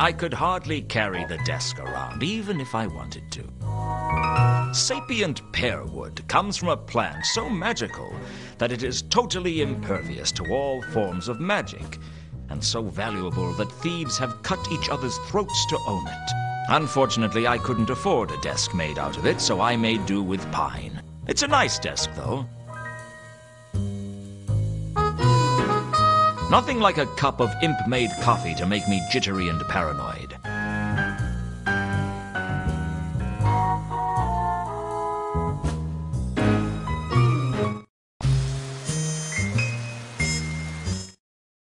I could hardly carry the desk around, even if I wanted to. Sapient pearwood comes from a plant so magical that it is totally impervious to all forms of magic, and so valuable that thieves have cut each other's throats to own it. Unfortunately, I couldn't afford a desk made out of it, so I made do with pine. It's a nice desk, though. Nothing like a cup of imp-made coffee to make me jittery and paranoid.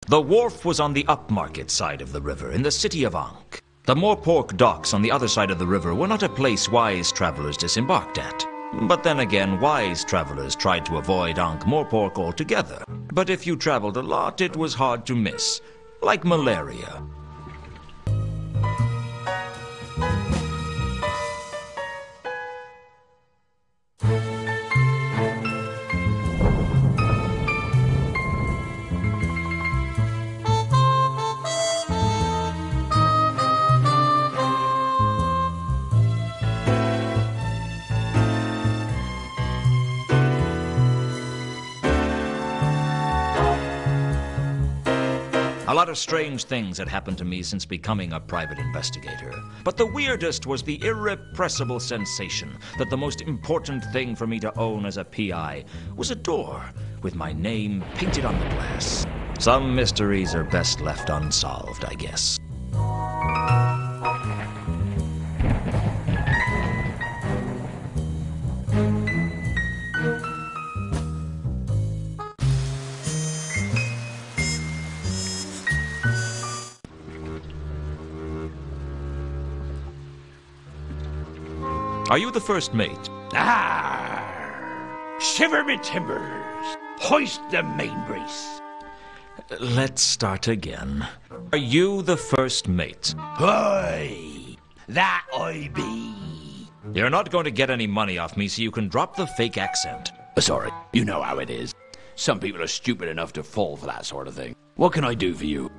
The wharf was on the upmarket side of the river, in the city of Ankh. The Morpork docks on the other side of the river were not a place wise travelers disembarked at. But then again, wise travelers tried to avoid Ankh-Morpork altogether. But if you traveled a lot, it was hard to miss, like malaria. A lot of strange things had happened to me since becoming a private investigator. But the weirdest was the irrepressible sensation that the most important thing for me to own as a PI was a door with my name painted on the glass. Some mysteries are best left unsolved, I guess. Are you the first mate? Ah! Shiver me timbers! Hoist the mainbrace! Let's start again. Are you the first mate? Hoy! That I be! You're not going to get any money off me, so you can drop the fake accent. Sorry, you know how it is. Some people are stupid enough to fall for that sort of thing. What can I do for you?